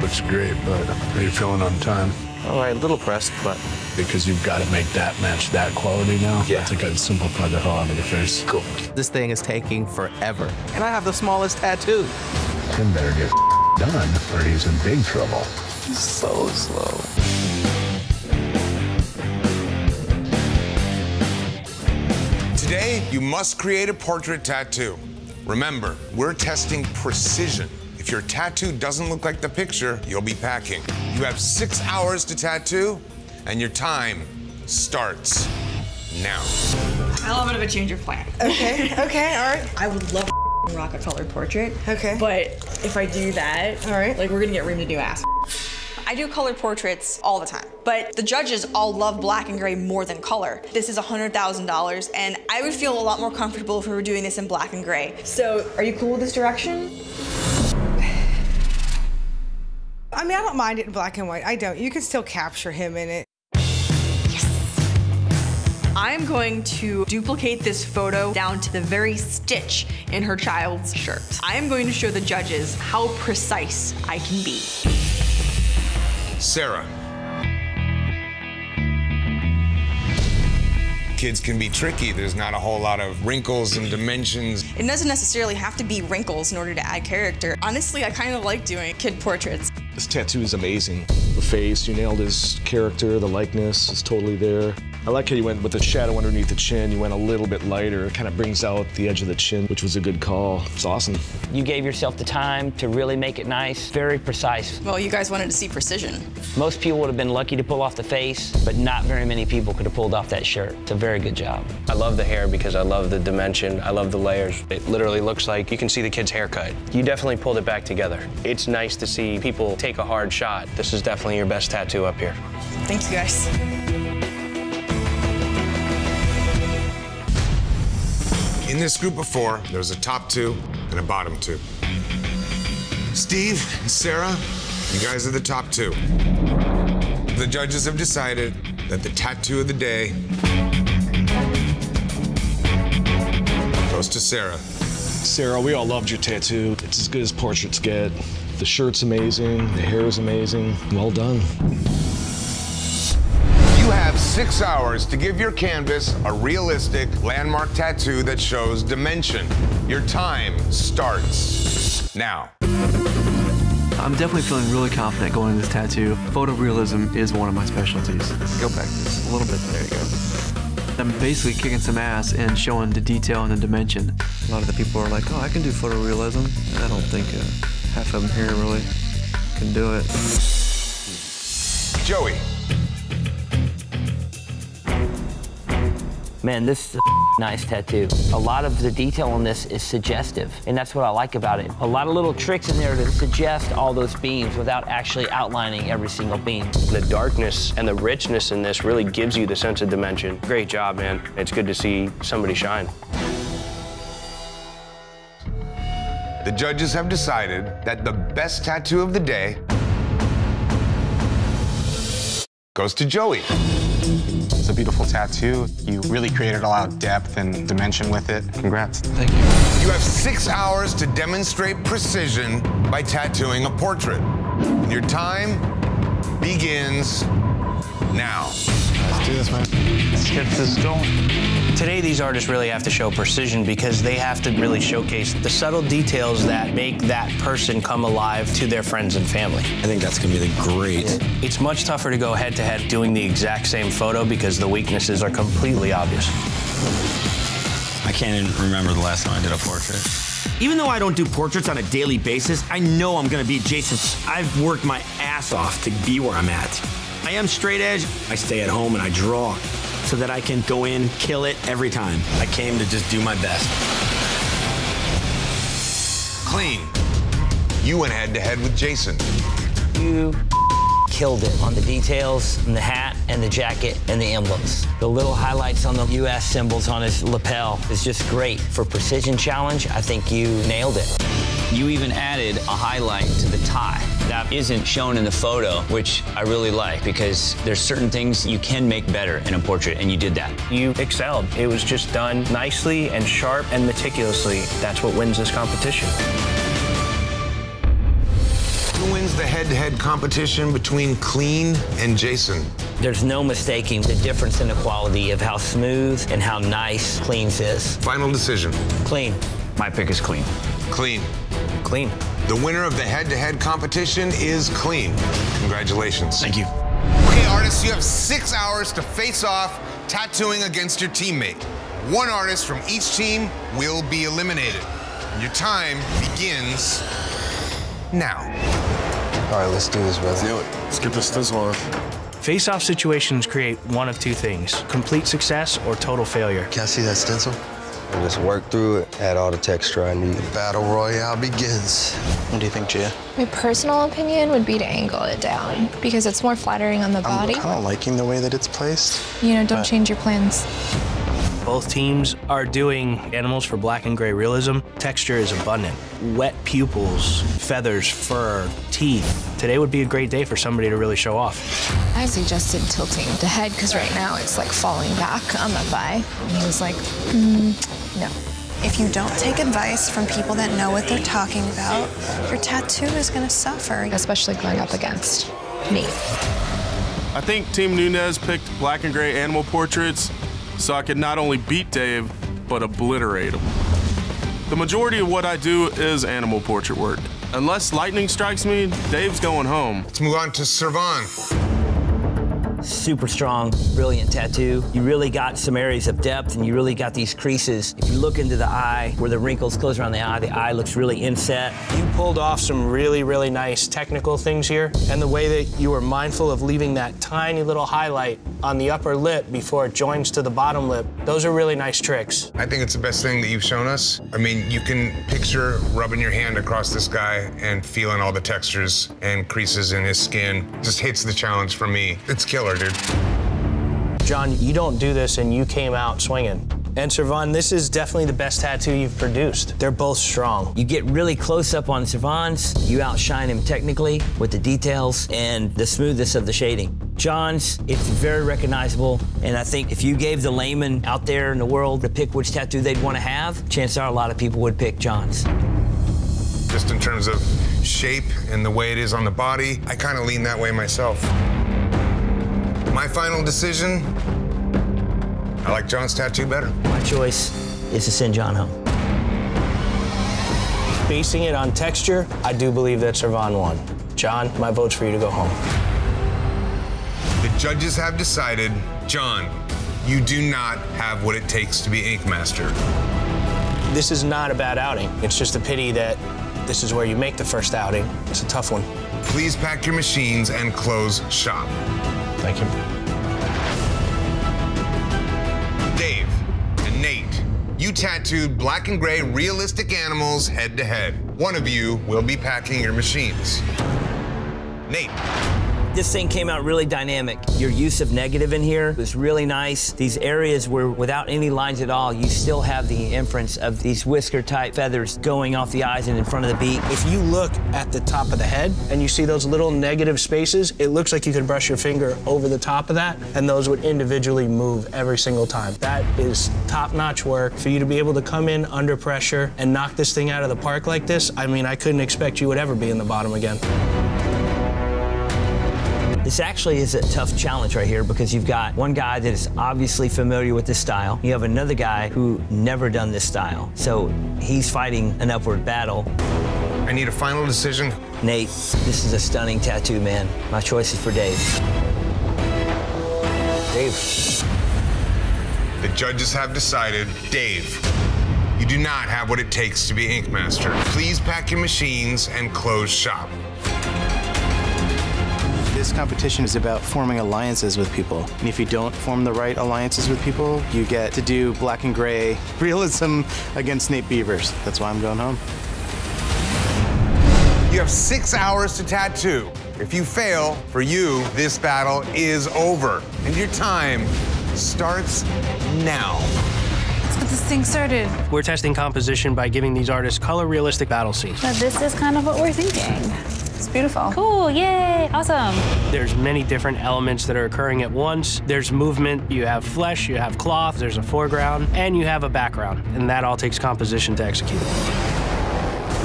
Looks great, but are you feeling on time? All right, a little pressed, but Because you've got to make that match that quality now. Yeah. I think I'd simplify the hell out of the face. cool. This thing is taking forever. And I have the smallest tattoo. Tim better get done or he's in big trouble. So slow. Today, you must create a portrait tattoo. Remember, we're testing precision. If your tattoo doesn't look like the picture, you'll be packing. You have six hours to tattoo, and your time starts now. A little bit of a change of plan. Okay, okay, all right. I would love to rock a colored portrait. Okay. But if I do that, All right. like we're gonna get Reem to do ass. I do colored portraits all the time, but the judges all love black and gray more than color. This is $100,000, and I would feel a lot more comfortable if we were doing this in black and gray. So, are you cool with this direction? I mean, I don't mind it in black and white. I don't. You can still capture him in it. I'm going to duplicate this photo down to the very stitch in her child's shirt. I am going to show the judges how precise I can be. Sarah. Kids can be tricky. There's not a whole lot of wrinkles and dimensions. It doesn't necessarily have to be wrinkles in order to add character. Honestly, I kind of like doing kid portraits. This tattoo is amazing. The face, you nailed his character, the likeness is totally there. I like how you went with the shadow underneath the chin. You went a little bit lighter. It kind of brings out the edge of the chin, which was a good call. It's awesome. You gave yourself the time to really make it nice, very precise. Well, you guys wanted to see precision. Most people would have been lucky to pull off the face, but not very many people could have pulled off that shirt. It's a very good job. I love the hair because I love the dimension. I love the layers. It literally looks like you can see the kid's haircut. You definitely pulled it back together. It's nice to see people take a hard shot. This is definitely your best tattoo up here. Thank you guys. In this group of four, there's a top two and a bottom two. Steve and Sarah, you guys are the top two. The judges have decided that the tattoo of the day goes to Sarah. Sarah, we all loved your tattoo. It's as good as portraits get. The shirt's amazing, the hair is amazing. Well done. You have six hours to give your canvas a realistic landmark tattoo that shows dimension. Your time starts now. I'm definitely feeling really confident going into this tattoo. Photorealism is one of my specialties. Go back just a little bit. There you go. I'm basically kicking some ass and showing the detail and the dimension. A lot of the people are like, oh, I can do photorealism. I don't think uh, half of them here really can do it. Joey, Man, this is a nice tattoo. A lot of the detail on this is suggestive, and that's what I like about it. A lot of little tricks in there to suggest all those beams without actually outlining every single beam. The darkness and the richness in this really gives you the sense of dimension. Great job, man. It's good to see somebody shine. the judges have decided that the best tattoo of the day goes to Joey. It's a beautiful tattoo. You really created a lot of depth and dimension with it. Congrats. Thank you. You have six hours to demonstrate precision by tattooing a portrait. And your time begins now. Let's do this, man. Let's get this going. Today, these artists really have to show precision because they have to really showcase the subtle details that make that person come alive to their friends and family. I think that's gonna be the great. It's much tougher to go head to head doing the exact same photo because the weaknesses are completely obvious. I can't even remember the last time I did a portrait. Even though I don't do portraits on a daily basis, I know I'm gonna beat Jason. I've worked my ass off to be where I'm at. I am straight edge. I stay at home and I draw so that I can go in, kill it every time. I came to just do my best. Cleen. You went head to head with Jason. You killed it on the details and the hat and the jacket and the emblems. The little highlights on the U.S. symbols on his lapel is just great. For precision challenge, I think you nailed it. You even added a highlight to the tie that isn't shown in the photo, which I really like because there's certain things you can make better in a portrait, and you did that. You excelled. It was just done nicely and sharp and meticulously. That's what wins this competition. Who wins the head-to-head competition between Cleen and Jason? There's no mistaking the difference in the quality of how smooth and how nice Cleen's is. Final decision. Cleen. My pick is clean. Cleen. Cleen. The winner of the head-to-head competition is Cleen. Congratulations. Thank you. Okay, artists, you have six hours to face off tattooing against your teammate. One artist from each team will be eliminated. Your time begins now. All right, let's do this, brother. Let's do it. Let's get this this off. Face-off situations create one of two things, complete success or total failure. Can I see that stencil? And just work through it, add all the texture I need. The battle royale begins. What do you think, Gia? My personal opinion would be to angle it down because it's more flattering on the body. I'm kind of liking the way that it's placed. You know, don't but- change your plans. Both teams are doing animals for black and gray realism. Texture is abundant. Wet pupils, feathers, fur, teeth. Today would be a great day for somebody to really show off. I suggested tilting the head because right now it's like falling back on the thigh. And he was like, mm, no. If you don't take advice from people that know what they're talking about, your tattoo is going to suffer. Especially going up against me. I think Team Nunez picked black and gray animal portraits so I could not only beat Dave, but obliterate him. The majority of what I do is animal portrait work. Unless lightning strikes me, Dave's going home. Let's move on to Servan. Super strong, brilliant tattoo. You really got some areas of depth and you really got these creases. If you look into the eye, where the wrinkles close around the eye, the eye looks really inset. You pulled off some really, really nice technical things here, and the way that you were mindful of leaving that tiny little highlight on the upper lip before it joins to the bottom lip, those are really nice tricks. I think it's the best thing that you've shown us. I mean, you can picture rubbing your hand across this guy and feeling all the textures and creases in his skin. Just hits the challenge for me. It's killer, dude. John, you don't do this and you came out swinging. And Servan, this is definitely the best tattoo you've produced. They're both strong. You get really close up on Savant's, you outshine him technically with the details and the smoothness of the shading. John's, it's very recognizable, and I think if you gave the layman out there in the world to pick which tattoo they'd want to have, chances are a lot of people would pick John's. Just in terms of shape and the way it is on the body, I kind of lean that way myself. My final decision, I like John's tattoo better. My choice is to send John home. Basing it on texture, I do believe that Servan won. John, my vote's for you to go home. The judges have decided, John, you do not have what it takes to be Ink Master. This is not a bad outing. It's just a pity that this is where you make the first outing. It's a tough one. Please pack your machines and close shop. Thank you. Tattooed black and gray realistic animals head to head. One of you will be packing your machines. Nate. This thing came out really dynamic. Your use of negative in here was really nice. These areas where without any lines at all, you still have the inference of these whisker type feathers going off the eyes and in front of the beak. If you look at the top of the head and you see those little negative spaces, it looks like you could brush your finger over the top of that and those would individually move every single time. That is top-notch work. For you to be able to come in under pressure and knock this thing out of the park like this, I mean, I couldn't expect you would ever be in the bottom again. This actually is a tough challenge right here because you've got one guy that is obviously familiar with this style. You have another guy who never done this style. So he's fighting an upward battle. I need a final decision. Nate, this is a stunning tattoo, man. My choice is for Dave. Dave. The judges have decided, Dave, you do not have what it takes to be Ink Master. Please pack your machines and close shop. This competition is about forming alliances with people. And if you don't form the right alliances with people, you get to do black and gray realism against Nate Beavers. That's why I'm going home. You have six hours to tattoo. If you fail, for you, this battle is over. And your time starts now. Let's get this thing started. We're testing composition by giving these artists color realistic battle scenes. Now, this is kind of what we're thinking. It's beautiful. Cool, yay, awesome. There's many different elements that are occurring at once. There's movement, you have flesh, you have cloth, there's a foreground, and you have a background. And that all takes composition to execute.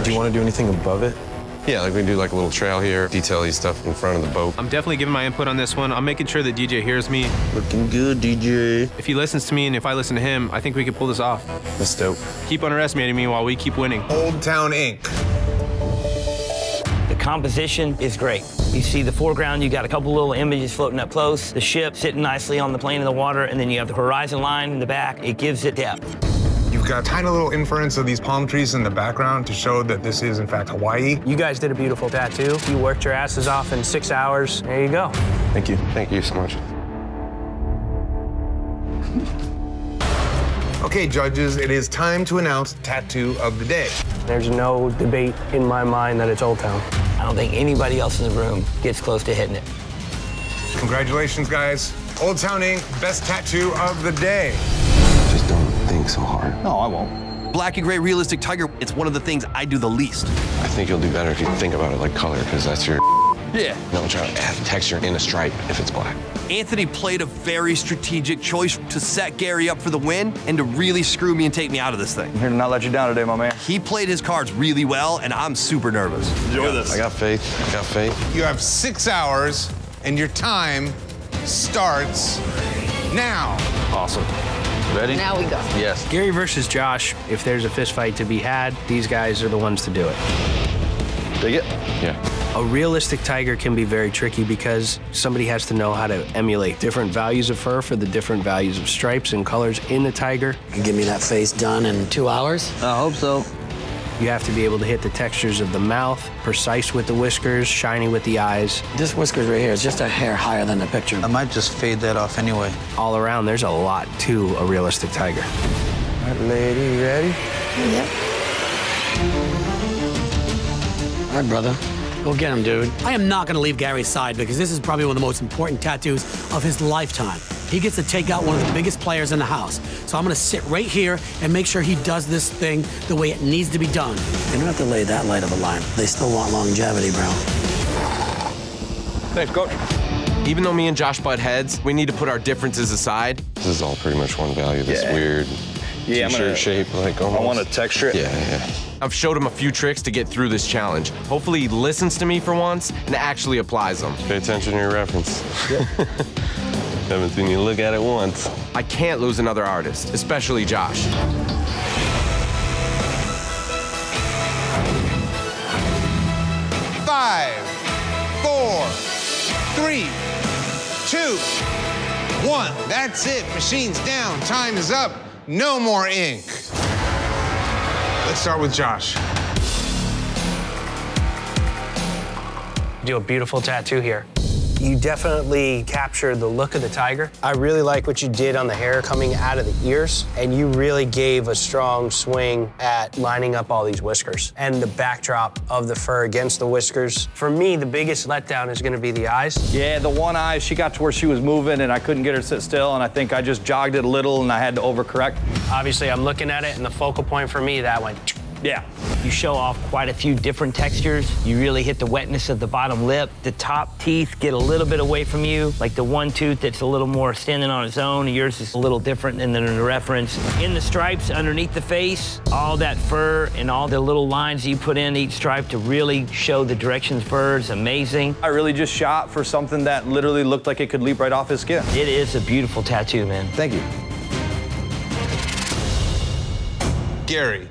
Do you want to do anything above it? Yeah, like we do like a little trail here, detail these stuff in front of the boat. I'm definitely giving my input on this one. I'm making sure that DJ hears me. Looking good, DJ. If he listens to me and if I listen to him, I think we can pull this off. That's dope. Keep underestimating me while we keep winning. Old Town Ink. The composition is great. You see the foreground, you got a couple little images floating up close, the ship sitting nicely on the plane of the water, and then you have the horizon line in the back. It gives it depth. You've got a tiny little inference of these palm trees in the background to show that this is, in fact, Hawaii. You guys did a beautiful tattoo. You worked your asses off in six hours. There you go. Thank you. Thank you so much. Okay, judges, it is time to announce tattoo of the day. There's no debate in my mind that it's Old Town. I don't think anybody else in the room gets close to hitting it. Congratulations, guys. Old Town Ink, best tattoo of the day. Just don't think so hard. No, I won't. Black and gray realistic tiger, it's one of the things I do the least. I think you'll do better if you think about it like color, because that's your. Yeah. No, try to add texture in a stripe if it's black. Anthony played a very strategic choice to set Gary up for the win and to really screw me and take me out of this thing. I'm here to not let you down today, my man. He played his cards really well, and I'm super nervous. Enjoy this. I got faith. I got faith. You have six hours, and your time starts now. Awesome. Ready? Now we go. Yes. Gary versus Josh, if there's a fist fight to be had, these guys are the ones to do it. Dig it? Yeah. A realistic tiger can be very tricky because somebody has to know how to emulate different values of fur for the different values of stripes and colors in the tiger. You Can give me that face done in two hours? I hope so. You have to be able to hit the textures of the mouth, precise with the whiskers, shiny with the eyes. This whiskers right here is just a hair higher than the picture. I might just fade that off anyway. All around, there's a lot to a realistic tiger. All right, lady, ready? Yep. All right, brother. Go get him, dude. I am not going to leave Gary's side because this is probably one of the most important tattoos of his lifetime. He gets to take out one of the biggest players in the house. So I'm going to sit right here and make sure he does this thing the way it needs to be done. You don't have to lay that light of a line. They still want longevity, bro. Thanks, coach. Even though me and Josh butt heads, we need to put our differences aside. This is all pretty much one value. This Yeah. weird Yeah, t-shirt gonna- shape, like almost. I want to texture it. Yeah, yeah. I've showed him a few tricks to get through this challenge. Hopefully he listens to me for once and actually applies them. Pay attention to your reference. Haven't seen you look at it once. I can't lose another artist, especially Josh. Five, four, three, two, one. That's it. Machine's down. Time is up. No more ink. Let's start with Josh. Do a beautiful tattoo here. You definitely captured the look of the tiger. I really like what you did on the hair coming out of the ears, and you really gave a strong swing at lining up all these whiskers and the backdrop of the fur against the whiskers. For me, the biggest letdown is gonna be the eyes. Yeah, the one eye, she got to where she was moving and I couldn't get her to sit still, and I think I just jogged it a little and I had to overcorrect. Obviously, I'm looking at it, and the focal point for me, that went. Yeah. You show off quite a few different textures. You really hit the wetness of the bottom lip. The top teeth get a little bit away from you, like the one tooth that's a little more standing on its own. Yours is a little different than the reference. In the stripes underneath the face, all that fur and all the little lines you put in each stripe to really show the directions fur is amazing. I really just shot for something that literally looked like it could leap right off his skin. It is a beautiful tattoo, man. Thank you. Gary.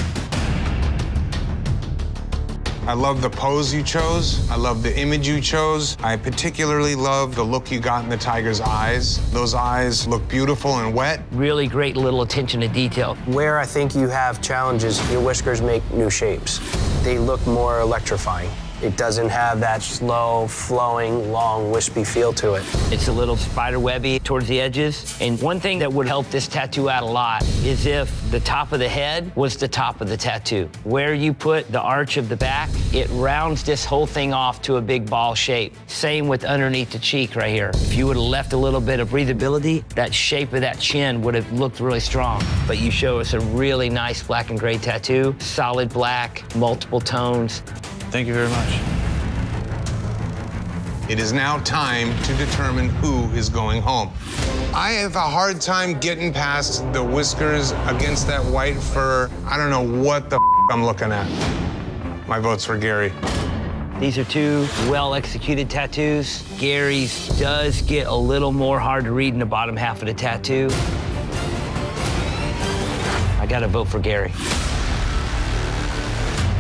I love the pose you chose. I love the image you chose. I particularly love the look you got in the tiger's eyes. Those eyes look beautiful and wet. Really great little attention to detail. Where I think you have challenges, your whiskers make new shapes. They look more electrifying. It doesn't have that slow, flowing, long, wispy feel to it. It's a little spider webby towards the edges. And one thing that would help this tattoo out a lot is if the top of the head was the top of the tattoo. Where you put the arch of the back, it rounds this whole thing off to a big ball shape. Same with underneath the cheek right here. If you would have left a little bit of breathability, that shape of that chin would have looked really strong. But you show us a really nice black and gray tattoo, solid black, multiple tones. Thank you very much. It is now time to determine who is going home. I have a hard time getting past the whiskers against that white fur. I don't know what the I'm looking at. My vote's for Gary. These are two well executed tattoos. Gary's does get a little more hard to read in the bottom half of the tattoo. I gotta vote for Gary.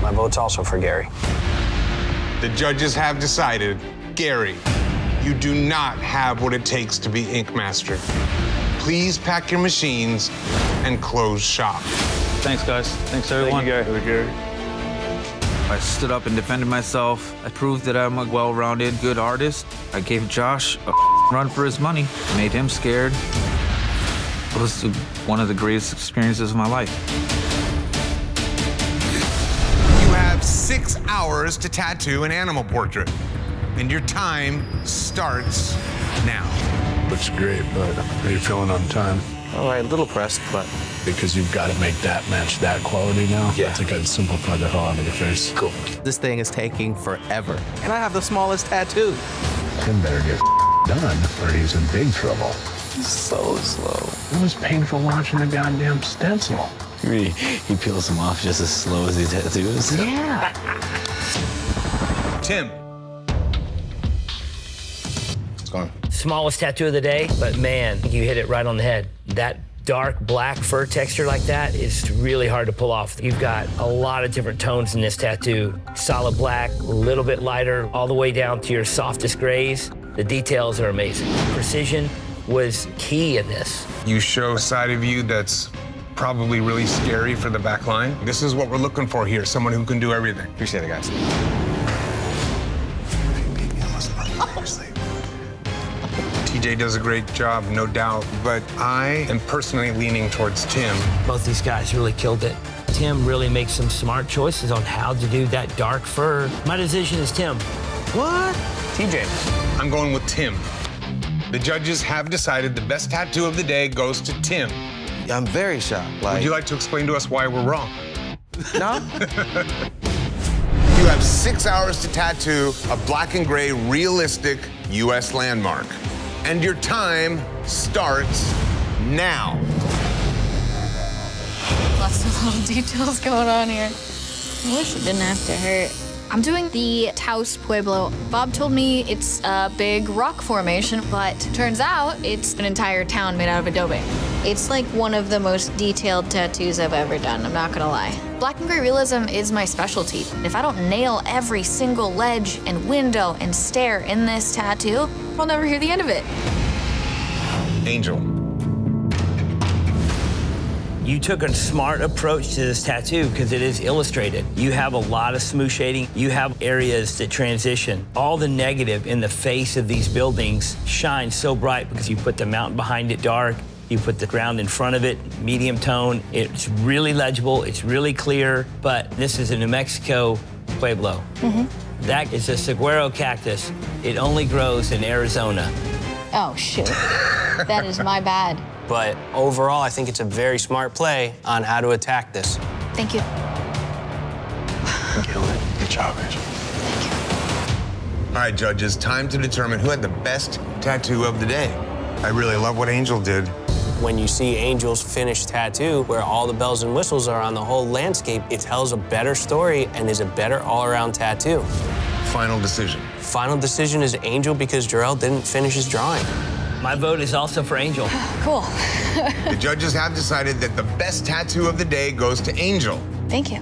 My vote's also for Gary. The judges have decided, Gary, you do not have what it takes to be Ink Master. Please pack your machines and close shop. Thanks, guys. Thanks, everyone. Thank you, Gary. I stood up and defended myself. I proved that I'm a well-rounded, good artist. I gave Josh a run for his money, made him scared. It was one of the greatest experiences of my life. Have six hours to tattoo an animal portrait, and your time starts now. Looks great, but are you feeling on time? All right, a little pressed, but. Because you've got to make that match that quality now? Yeah. I think I'd simplify the hell out of the face. Cool. This thing is taking forever. And I have the smallest tattoo. Tim better get done or he's in big trouble. So slow. It was painful watching the goddamn stencil. He, he peels them off just as slow as he tattoos. Yeah. Tim. It's gone. Smallest tattoo of the day, but man, you hit it right on the head. That dark black fur texture like that is really hard to pull off. You've got a lot of different tones in this tattoo. Solid black, a little bit lighter, all the way down to your softest grays. The details are amazing. Precision was key in this. You show a side of you that's probably really scary for the back line. This is what we're looking for here, someone who can do everything. Appreciate it, guys. TJ does a great job, no doubt, but I am personally leaning towards Tim. Both these guys really killed it. Tim really makes some smart choices on how to do that dark fur. My decision is Tim. What? TJ. I'm going with Tim. The judges have decided the best tattoo of the day goes to Tim. I'm very shocked. Would you like to explain to us why we're wrong? No? You have six hours to tattoo a black and gray realistic U.S. landmark. And your time starts now. Lots of little details going on here. I wish it didn't have to hurt. I'm doing the Taos Pueblo. Bob told me it's a big rock formation, but turns out it's an entire town made out of adobe. It's like one of the most detailed tattoos I've ever done, I'm not gonna lie. Black and gray realism is my specialty. If I don't nail every single ledge and window and stair in this tattoo, I'll never hear the end of it. Angel. You took a smart approach to this tattoo because it is illustrated. You have a lot of smooth shading. You have areas that transition. All the negative in the face of these buildings shines so bright because you put the mountain behind it dark. You put the ground in front of it, medium tone. It's really legible. It's really clear. But this is a New Mexico Pueblo. Mm-hmm. That is a saguaro cactus. It only grows in Arizona. Oh, shoot. that is my bad. But overall, I think it's a very smart play on how to attack this. Thank you. Kill it. Good job, Angel. All right, judges, time to determine who had the best tattoo of the day. I really love what Angel did. When you see Angel's finished tattoo, where all the bells and whistles are on the whole landscape, it tells a better story and is a better all-around tattoo. Final decision. Final decision is Angel because Jarrell didn't finish his drawing. My vote is also for Angel. Ah, cool. The judges have decided that the best tattoo of the day goes to Angel. Thank you.